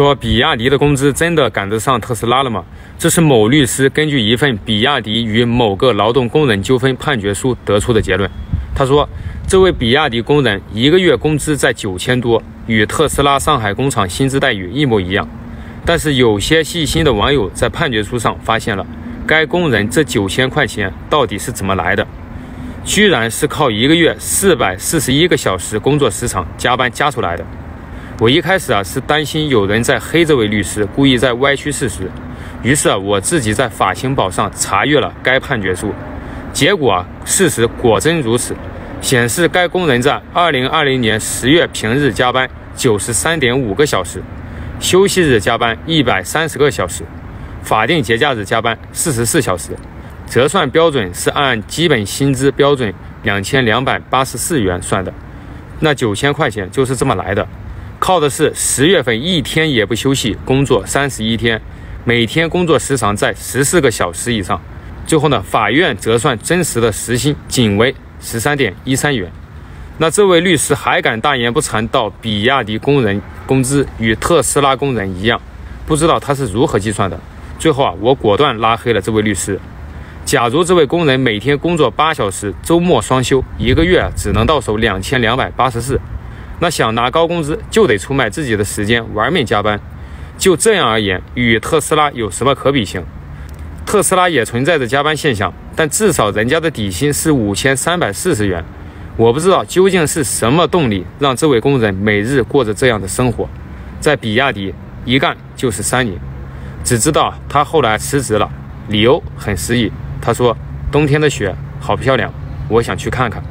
说比亚迪的工资真的赶得上特斯拉了吗？这是某律师根据一份比亚迪与某个劳动工人纠纷判决书得出的结论。他说，这位比亚迪工人一个月工资在九千多，与特斯拉上海工厂薪资待遇一模一样。但是有些细心的网友在判决书上发现了，该工人这九千块钱到底是怎么来的？居然是靠一个月四百四十一个小时工作时长加班加出来的。我一开始啊是担心有人在黑这位律师，故意在歪曲事实，于是啊我自己在法勤宝上查阅了该判决书，结果啊事实果真如此，显示该工人在二零二零年十月平日加班九十三点五个小时，休息日加班一百三十个小时，法定节假日加班四十四小时。折算标准是按基本薪资标准两千两百八十四元算的，那九千块钱就是这么来的，靠的是十月份一天也不休息，工作三十一天，每天工作时长在十四个小时以上。最后呢，法院折算真实的时薪仅为十三点一三元。那这位律师还敢大言不惭到比亚迪工人工资与特斯拉工人一样，不知道他是如何计算的。最后啊，我果断拉黑了这位律师。假如这位工人每天工作八小时，周末双休，一个月只能到手两千两百八十四，那想拿高工资就得出卖自己的时间，玩命加班。就这样而言，与特斯拉有什么可比性？特斯拉也存在着加班现象，但至少人家的底薪是五千三百四十元。我不知道究竟是什么动力让这位工人每日过着这样的生活，在比亚迪一干就是三年，只知道他后来辞职了，理由很诗意。他说：“冬天的雪好漂亮，我想去看看。”